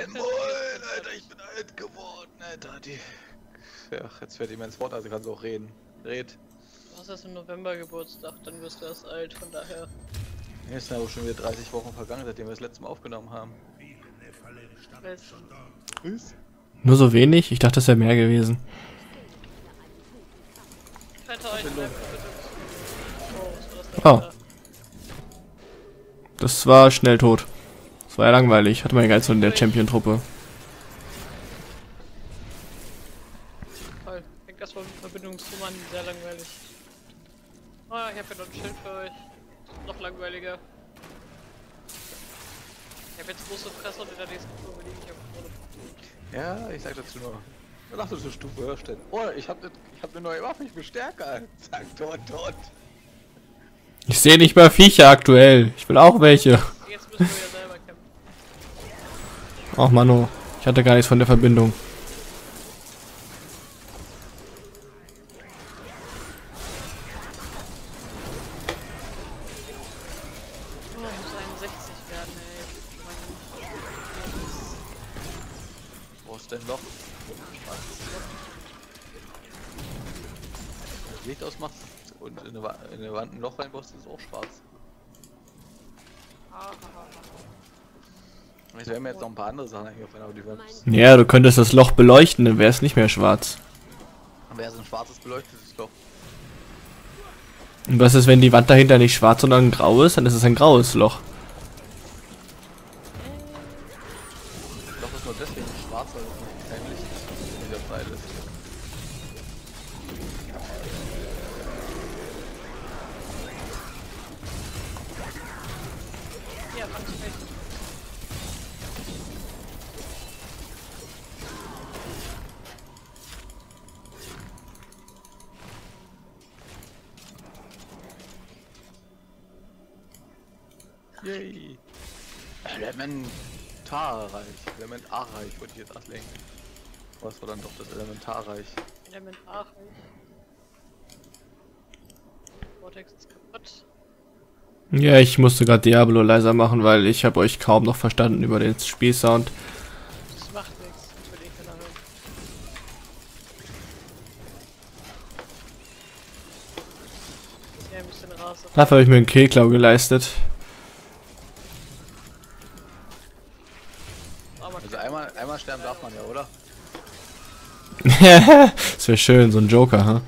Mein Moin, Alter, ich bin alt geworden, Alter. Die... Ach, jetzt fährt ihm ins Wort, also kannst du auch reden. Red. Du hast erst im November Geburtstag, dann wirst du erst alt, von daher. Jetzt sind aber schon wieder 30 Wochen vergangen, seitdem wir das letzte Mal aufgenommen haben. Weiß. Nur so wenig? Ich dachte, das wäre mehr gewesen. Oh, was war das denn? Oh. Das war schnell tot. Das war ja langweilig. Hatte man ja gar nicht so in der Champion-Truppe. Toll. Fängt das von Verbindungszoom an, sehr langweilig. Ah, ich habe ja noch ein Schild für euch. Noch langweiliger. Ich habe jetzt große Fresse und in der nächsten Kurve liege ich auf dem Boden. Ja, ich sag dazu nur. Lass uns eine Stufe höher stellen. Oh, ich hab, ne, ich hab eine neue Waffe, ich bin stärker. Zack, tot, tot. Ich sehe nicht mehr Viecher aktuell. Ich will auch welche. Jetzt müssen wir. Ach Mano, ich hatte gar nichts von der Verbindung. Muss 61 werden, ey. Mann. Wo ist denn Loch? Schwarz. Wenn das Licht ausmacht und in eine Wand ein Loch reinbaust, ist es auch schwarz. Es wären mir jetzt noch ein paar andere Sachen eingefallen, aber die werden. Ja, du könntest das Loch beleuchten, dann wäre es nicht mehr schwarz. Wäre es ein schwarzes beleuchtetes Loch? Und was ist, wenn die Wand dahinter nicht schwarz, sondern grau ist? Dann ist es ein graues Loch. Yay! Elementarreich. Elementarreich wollte ich jetzt ablegen. Was war dann doch das Elementarreich? Elementar. Vortex ist kaputt. Ja, ich musste gerade Diablo leiser machen, weil ich habe euch kaum noch verstanden über den Spielsound. Das macht nichts. Das will eh keiner hören. Ja, ein bisschen raus. Dafür habe ich mir einen Killklau geleistet. Aber Also einmal, sterben darf man ja, oder? das wäre schön, so ein Joker, ha?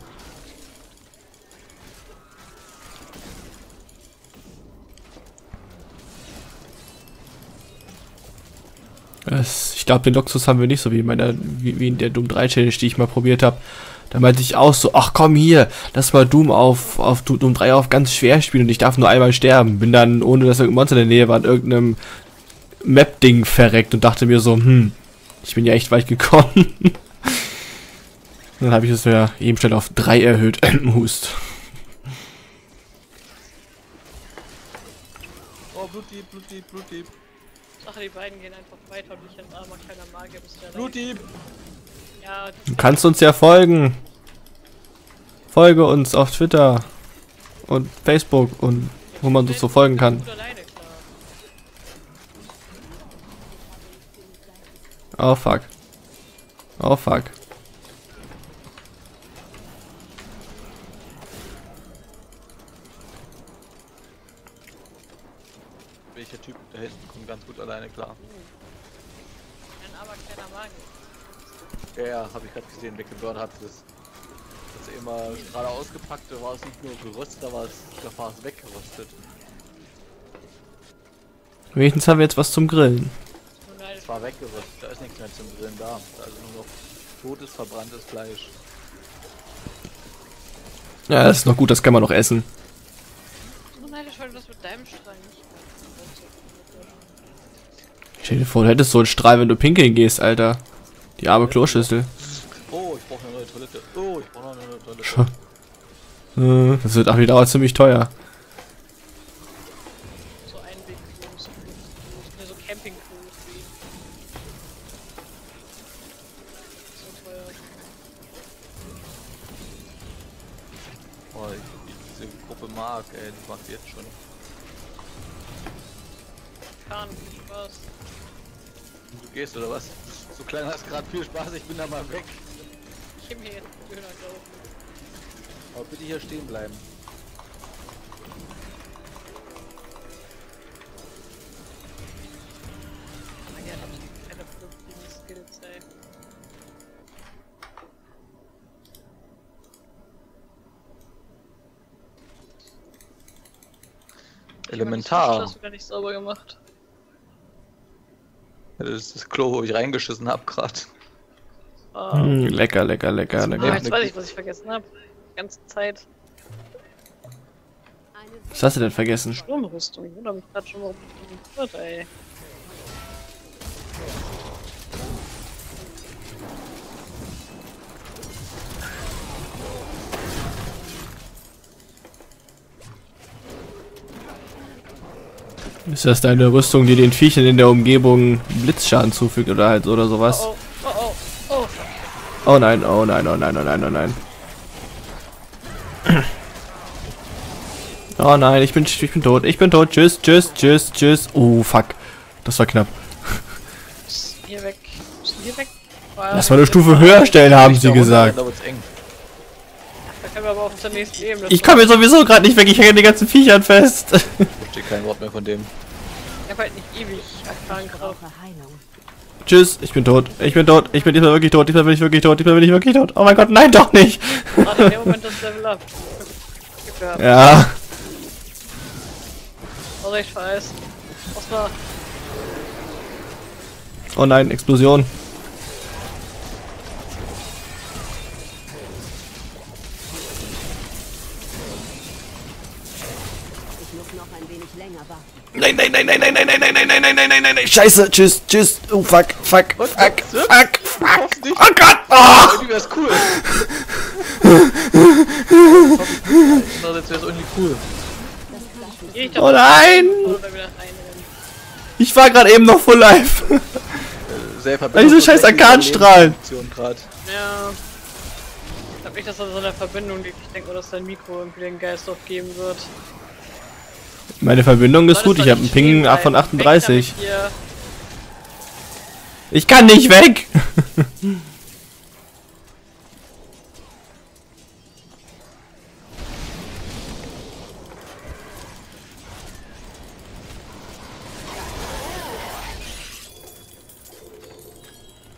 Das, ich glaube, den Luxus haben wir nicht so wie in meiner, wie, wie in der Doom 3 Challenge, die ich mal probiert habe. Da meinte ich auch so, ach komm hier, lass mal Doom auf, auf Doom 3 auf ganz schwer spielen und ich darf nur einmal sterben. Bin dann, ohne dass irgendein Monster in der Nähe war, in irgendeinem Map-Ding verreckt und dachte mir so, hm, ich bin ja echt weit gekommen. Dann habe ich es ja eben schnell auf 3 erhöht. Hust. Oh, Blutdieb, Blutdieb, Blutdieb. Sache, die beiden gehen einfach weiter und ich als armer kleiner Magier bis der Blutdieb! Ja, Du kannst uns ja folgen. Folge uns auf Twitter und Facebook und wo man uns so folgen kann. Alleine, klar. Oh fuck. Oh fuck. Welcher Typ da hinten kommt ganz gut alleine klar. Ein armer kleiner Magier. Ja, ja, habe ich gerade gesehen, weggebürnt hat das. Das immer gerade ausgepackt, da war es nicht nur geröstet, da war es, da war es weggeröstet. Wenigstens haben wir jetzt was zum Grillen. Nur neidisch. Es war weggeröstet, da ist nichts mehr zum Grillen da. Da ist nur noch totes, verbranntes Fleisch. Ja, das ist noch gut, das kann man noch essen. Weil du das mit deinem Strang nicht Stell dir vor, du hättest so einen Strahl, wenn du pinkeln gehst, Alter. Die arme Kloschüssel. Oh, ich brauche eine neue Toilette. Oh, ich brauche noch eine neue Toilette. Äh, Das wird auch wieder ziemlich teuer. Viel Spaß. Du gehst oder was? So klein hast gerade viel Spaß, ich bin da mal weg. Ich heb mir jetzt einen Döner kaufen. Aber bitte hier stehen bleiben. Ah hab ich. Elementar. Das hast du gar nicht sauber gemacht. Das ist das Klo, wo ich reingeschissen hab gerade. Ah, Hm, lecker, lecker, lecker, ah, lecker. jetzt weiß ich, was ich vergessen habe. Die ganze Zeit. Was hast du denn vergessen? Sturmrüstung. Da hab ich grad schon mal gehört, ey. Ist das deine Rüstung, die den Viechern in der Umgebung Blitzschaden zufügt oder halt oder sowas? Oh, oh, oh, oh. Oh nein, oh nein, oh nein, oh nein, oh nein. Oh nein, ich bin, ich bin tot, ich bin tot. Tschüss, tschüss, tschüss, tschüss. Oh, fuck. Das war knapp. Weg. Hier weg. Lass mal eine Stufe höher stellen, haben sie gesagt. Da können wir aber auf zur nächsten Ebene. Ich komme sowieso gerade nicht weg, ich hänge die ganzen Viechern fest. Ich verstehe kein Wort mehr von dem. Ich hab halt nicht ewig. Heilung. Tschüss, ich bin tot. Ich bin tot. Ich bin diesmal wirklich tot. Diesmal bin ich wirklich tot. Diesmal bin ich wirklich tot. Oh mein Gott, nein, doch nicht. In dem Moment das Level up. Ja. Oh, ich weiß. Was war? Oh nein, Explosion. Nein, nein, nein, nein, nein, nein, nein, nein, nein, nein, nein, nein, nein, nein, nein. Scheiße, tschüss, tschüss. Oh fuck, fuck, fuck, fuck, fuck. Oh Gott. Oh. Irgendwie wär's cool. Jetzt wär's irgendwie cool. Oh nein. Ich war gerade eben noch full life. Diese scheiß Arkanstrahlen. Ja. Ich glaub nicht, dass da so eine Verbindung liegt. Ich denke mal, dass dein Mikro irgendwie den Geist aufgeben wird. Meine Verbindung ist gut. Ich habe einen Ping von bleiben. Weg 38. damit hier. Ich kann nicht weg.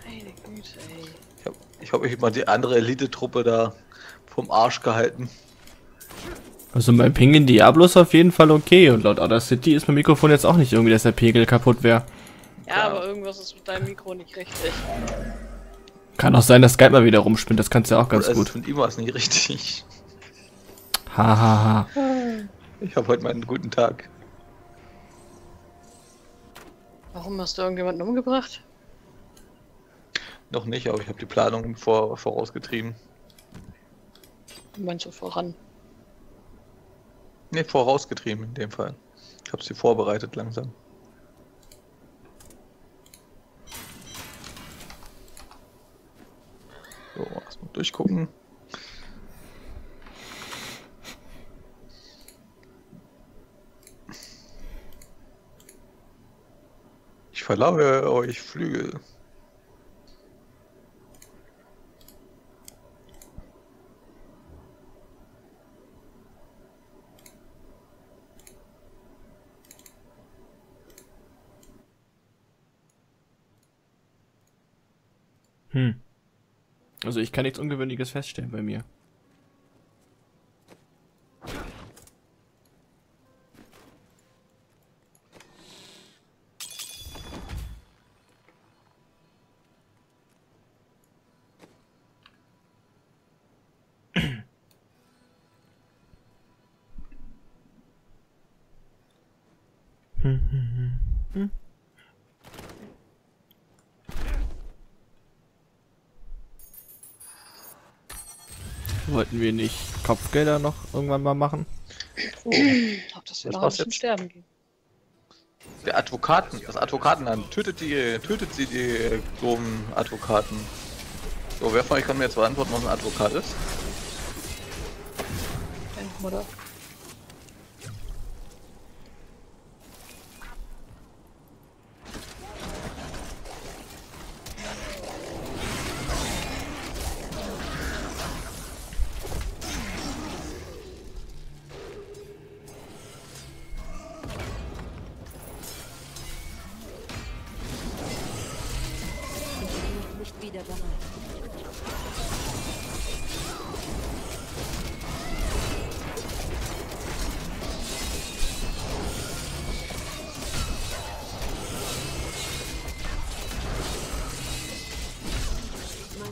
Meine Güte, ey. Ich hab, ich hab mal die andere Elite-Truppe da vom Arsch gehalten. Also mein Ping in Diablo ist auf jeden Fall okay. Und laut Outer City ist mein Mikrofon jetzt auch nicht irgendwie, dass der Pegel kaputt wäre. Ja, Ja. aber irgendwas ist mit deinem Mikro nicht richtig. Kann auch sein, dass Skype mal wieder rumspinnt. Das kannst du ja auch ganz also gut. Von ihm war es nicht richtig. Hahaha. Ich habe heute meinen guten Tag. Warum hast du irgendjemanden umgebracht? Noch nicht, aber ich habe die Planung vor, vorausgetrieben. Meinst du voran? Ne, vorausgetrieben in dem Fall. Ich habe sie vorbereitet langsam. So, erstmal durchgucken. Ich verlange euch Flügel. Hm. Also ich kann nichts Ungewöhnliches feststellen bei mir. Wollten wir nicht Kopfgelder noch irgendwann mal machen? Ich glaub, dass wir Was noch ein sterben gehen. Der Advokaten, das Advokatenamt, tötet die, tötet sie die äh, doofen Advokaten. So, wer von euch kann mir jetzt beantworten, was ein Advokat ist? Deine Mutter. Meine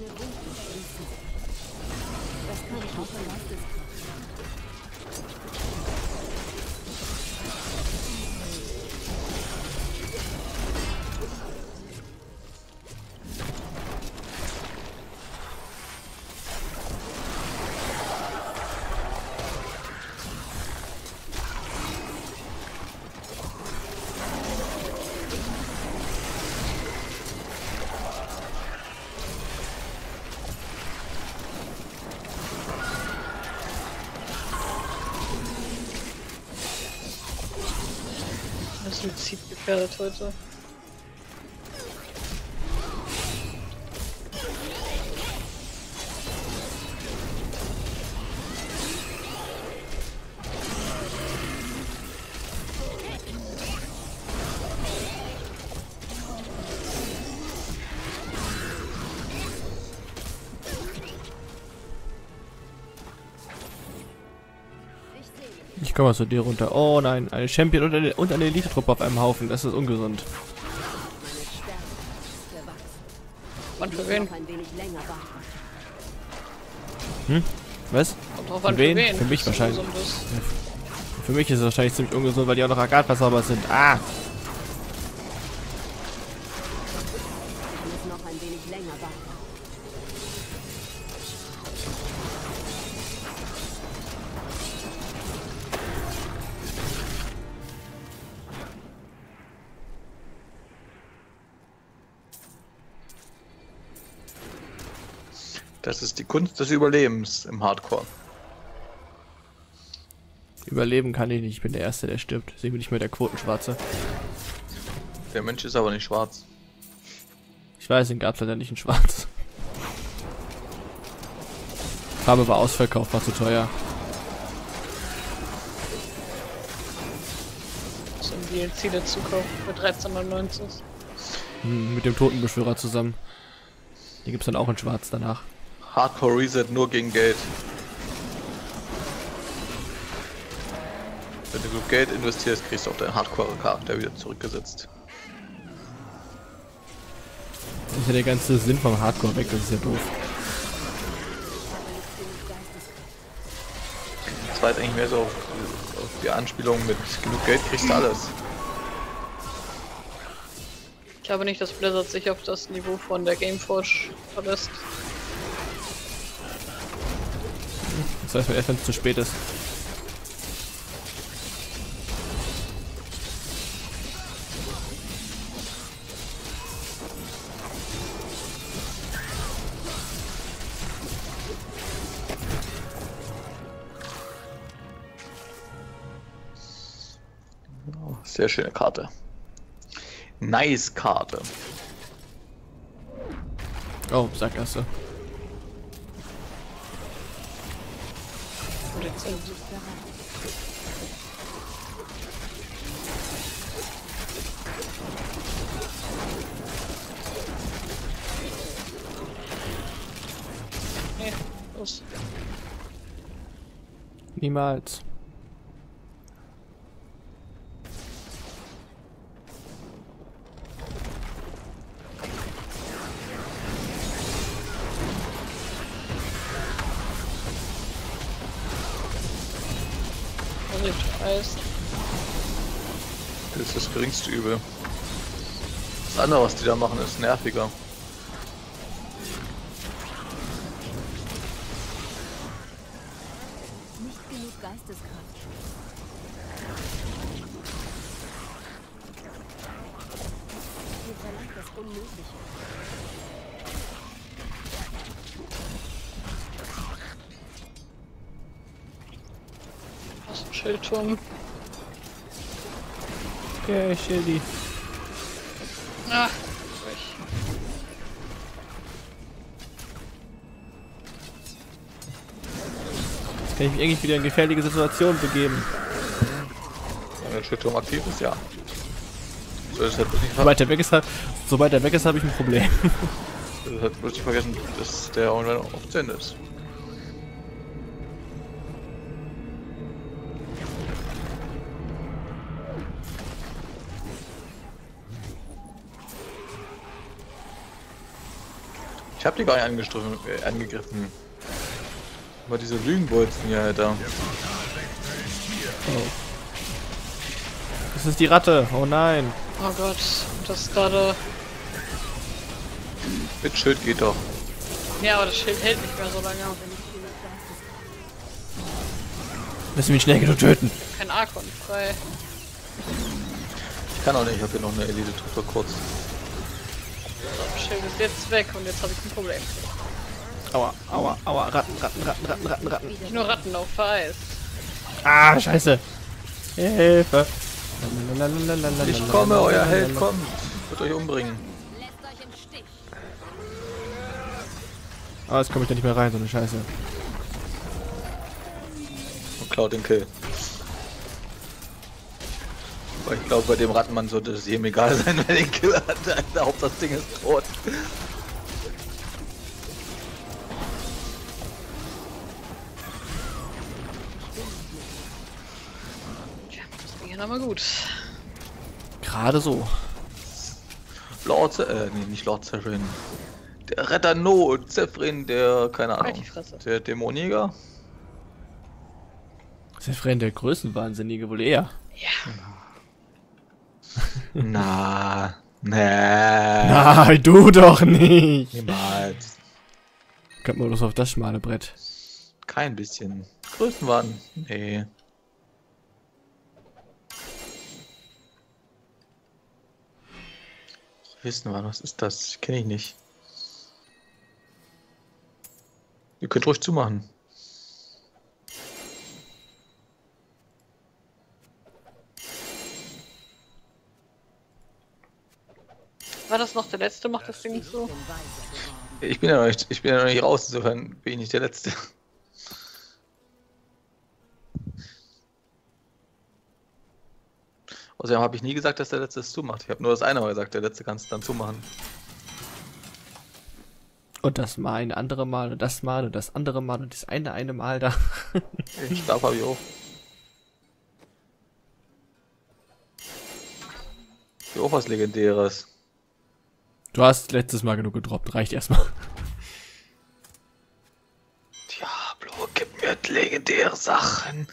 Wunden schließen. Das kann ich auch Geisteskraft. Das ist Suizid gefährdet heute. Komme mal zu dir runter. Oh nein, eine Champion und eine, und eine Elite-Truppe auf einem Haufen. Das ist ungesund. Und für wen? ein warten. Was? Kommt Für wen? für wen. Für mich wahrscheinlich. Für mich ist es wahrscheinlich ziemlich ungesund, weil die auch noch Agatha-Zauber sind. Ah! Kunst des Überlebens im Hardcore. Überleben kann ich nicht. Ich bin der Erste, der stirbt. Deswegen bin ich mir der Quotenschwarze. Der Mensch ist aber nicht schwarz. Ich weiß, den gab es leider nicht in Schwarz. Farbe war ausverkauft, war zu teuer. So ein DLC dazu kaufen für 13,99. Hm, mit dem Totenbeschwörer zusammen. Die gibt's dann auch in Schwarz danach. Hardcore Reset nur gegen Geld. Wenn du genug Geld investierst, kriegst du auch deinen Hardcore-Charakter wieder zurückgesetzt. Dann ist ja der ganze Sinn vom Hardcore weg, das ist ja doof. Das war jetzt eigentlich mehr so auf, auf die Anspielung mit genug Geld kriegst du alles. Ich glaube nicht, dass Blizzard sich auf das Niveau von der Gameforge verlässt. Das man erst, wenn es zu spät ist. Sehr schöne Karte. Nice Karte. Oh, jetzt sind Nee, los. Niemals. Weiß. Das ist das geringste Übel. Das andere, was die da machen, ist nerviger. Nicht genug Geisteskraft. Ihr verlangt das Unmögliche. Was ist ein Schildturm? Okay, Schildi. Ah, durch. Jetzt kann ich mich eigentlich wieder in gefährliche Situationen begeben. Wenn der Schildturm aktiv ist, ja. So ist halt Sobald der weg ist, hab- sobald der weg ist, habe ich ein Problem. Das hat bloß nicht vergessen, dass der online auf 10 ist. Ich hab die gar nicht angegriffen. Äh, angegriffen. Aber diese Lügenbolzen hier, Alter. Das ist die Ratte. Oh nein. Oh Gott, das ist gerade. Mit Schild geht doch. Ja, aber das Schild hält nicht mehr so lange. Müssen wir ihn schnell genug töten. Kein Arkon frei. Ich kann auch nicht, ich habe hier noch eine Elite-Truppe kurz. Schild ist jetzt weg und jetzt habe ich ein Problem. Aua, aua, aua. Ratten, Ratten, Ratten, Ratten, Ratten, Ratten. Nicht nur Ratten auf vereist. Ah, scheiße. Hilfe. Ich komme, euer Held kommt. Wird euch umbringen. Stich. Ah, jetzt komme ich da nicht mehr rein, so eine Scheiße. Und klaut den Kill. Aber ich glaube, bei dem Rattenmann sollte es jedem egal sein, wer den Kill hat. Alter, Hauptsache das Ding ist tot. Tja, das ging ja mal gut. Gerade so. Lord, äh, nee, nicht Lord Zephyrin. Der Retter No, Zephyrin, der, keine Halt Ahnung, der Dämonjäger. Sefren, der Größenwahnsinnige wohl eher. Ja, Na, nee. Nein, du doch nicht. Niemals. Kommt mal los auf das schmale Brett. Kein bisschen. Größenwahn. Nee. Wissenwahn, was ist das? Kenne ich nicht. Ihr könnt ruhig zumachen. War das noch der letzte? Macht das Ding nicht so? Ich bin ja noch nicht, ich bin ja noch nicht raus, insofern bin ich nicht der Letzte. Außerdem habe ich nie gesagt, dass der Letzte es zumacht. Ich habe nur das eine Mal gesagt, der Letzte kann es dann zumachen. Und das mal ein andere Mal und das Mal und das andere Mal und das eine eine Mal da. Ich darf habe ich auch. Hier auch was Legendäres. Du hast letztes Mal genug gedroppt, reicht erstmal. Diablo, gib mir legendäre Sachen.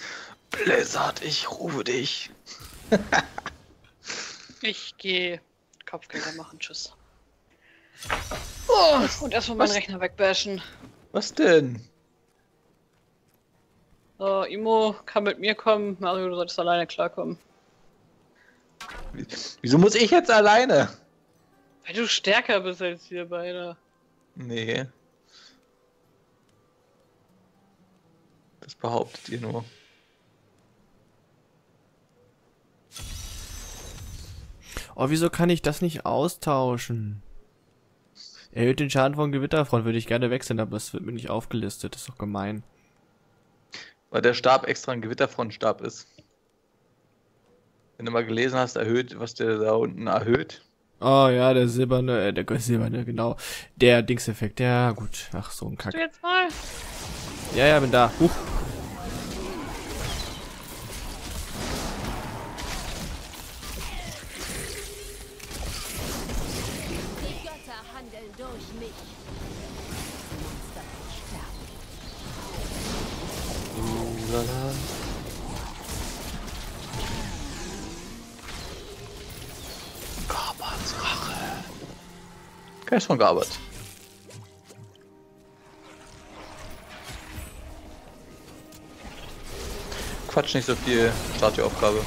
Blizzard, ich rufe dich. Ich gehe Kopfgelder machen. Tschüss. Oh, und erstmal meinen Was? Rechner wegbashen. Was denn? So, Imo kann mit mir kommen. Mario, du solltest alleine klarkommen. Wieso muss ich jetzt alleine? Weil du stärker bist als wir beide. Nee. Das behauptet ihr nur. Oh, wieso kann ich das nicht austauschen? Erhöht den Schaden von Gewitterfront, würde ich gerne wechseln, aber es wird mir nicht aufgelistet. Das ist doch gemein. Weil der Stab extra ein Gewitterfrontstab ist. Wenn du mal gelesen hast, erhöht, was der da unten erhöht. Oh ja, der silberne, äh, der silberne, genau. Der Dingseffekt, ja gut. Ach, so ein Kack. Du jetzt mal? Ja, ja, bin da. Huch. Die Götter handeln Geist von Gabat. Quatsch nicht so viel. Start die Aufgabe.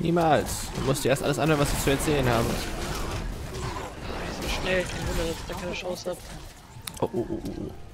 Niemals. Du musst dir erst alles anhören, was ich zu erzählen habe. So schnell, kein Wunder, dass ich da keine Chance hab. Oh, oh, oh, oh. oh.